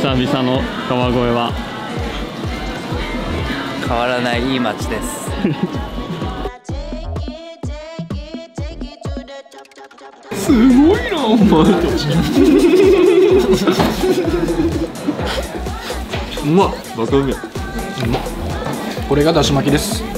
久々の川越は。変わらないいい街です。すごいなお前。うまっバカうめこれがだし巻きです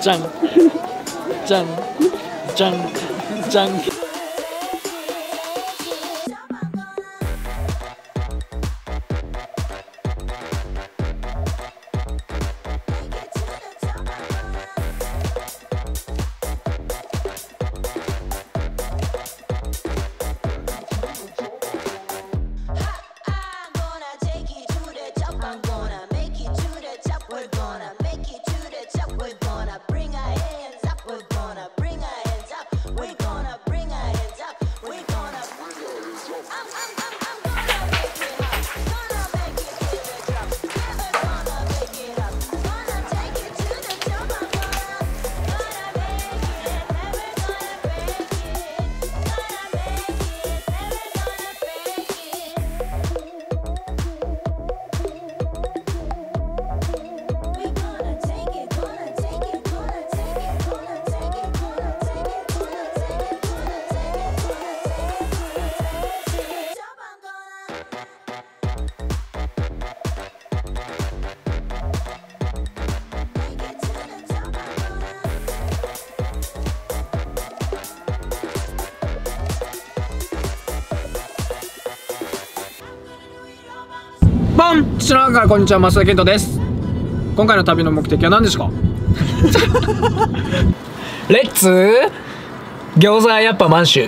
じゃんじ ポン。土のからこんにちは増田健人です。今回の旅の目的は何ですか？レッツ餃子やっぱ満州。